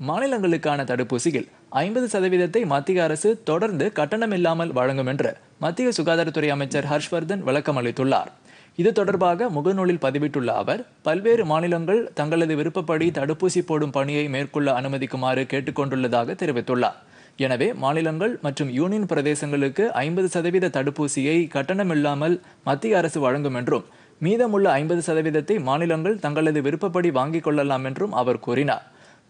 மாநிலங்களுக்கான தடுப்பூசியில் ஐம்பது சதவீதத்தை மத்திய அரசு தொடர்ந்து கட்டணமில்லாமல் வழங்கும் என்று மத்திய சுகாதாரத்துறை அமைச்சர் ஹர்ஷ்வர்தன் விளக்கம் அளித்துள்ளார். இது தொடர்பாக முகநூலில் பதிவிட்டுள்ள அவர் பல்வேறு மாநிலங்கள் தங்களது விருப்பப்படி தடுப்பூசி போடும் பணியை மேற்கொள்ள அனுமதிக்குமாறு கேட்டுக்கொண்டுள்ளதாக தெரிவித்துள்ளார். எனவே மாநிலங்கள் மற்றும் யூனியன் பிரதேசங்களுக்கு ஐம்பது சதவீத தடுப்பூசியை கட்டணமில்லாமல் மத்திய அரசு வழங்கும் என்றும் மீதமுள்ள ஐம்பது சதவீதத்தை மாநிலங்கள் தங்களது விருப்பப்படி வாங்கிக் கொள்ளலாம் என்றும் அவர் கூறினார்.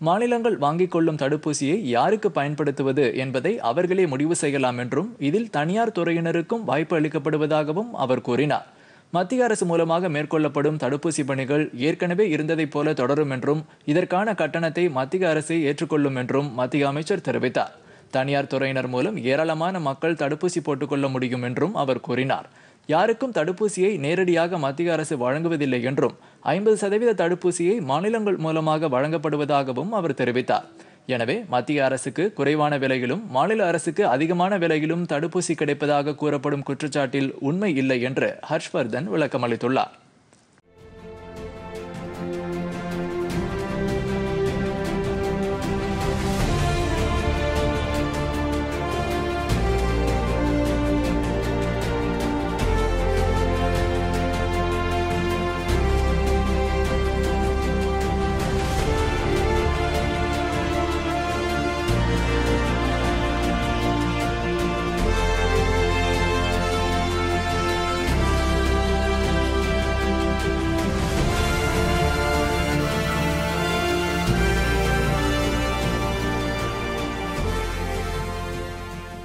மாநிலங்கள் வாங்கிக் கொள்ளும் தடுப்பூசியை யாருக்கு பயன்படுத்துவது என்பதை அவர்களே முடிவு செய்யலாம் என்றும் இதில் தனியார் துறையினருக்கும் வாய்ப்பு அளிக்கப்படுவதாகவும் அவர் கூறினார். மத்திய அரசு மூலமாக மேற்கொள்ளப்படும் தடுப்பூசி பணிகள் ஏற்கனவே இருந்ததைப் போல தொடரும் என்றும் இதற்கான கட்டணத்தை மத்திய அரசே ஏற்றுக்கொள்ளும் என்றும் மத்திய அமைச்சர் தெரிவித்தார். தனியார் துறையினர் மூலம் ஏராளமான மக்கள் தடுப்பூசி போட்டுக்கொள்ள முடியும் என்றும் அவர் கூறினார். யாருக்கும் தடுப்பூசியை நேரடியாக மத்திய அரசு வழங்குவதில்லை என்றும் ஐம்பது சதவீத தடுப்பூசியை மாநிலங்கள் மூலமாக வழங்கப்படுவதாகவும் அவர் தெரிவித்தார். எனவே மத்திய அரசுக்கு குறைவான விலையிலும் மாநில அரசுக்கு அதிகமான விலையிலும் தடுப்பூசி கிடைப்பதாக கூறப்படும் குற்றச்சாட்டில் உண்மை இல்லை என்று ஹர்ஷ்வர்தன் விளக்கமளித்துள்ளார்.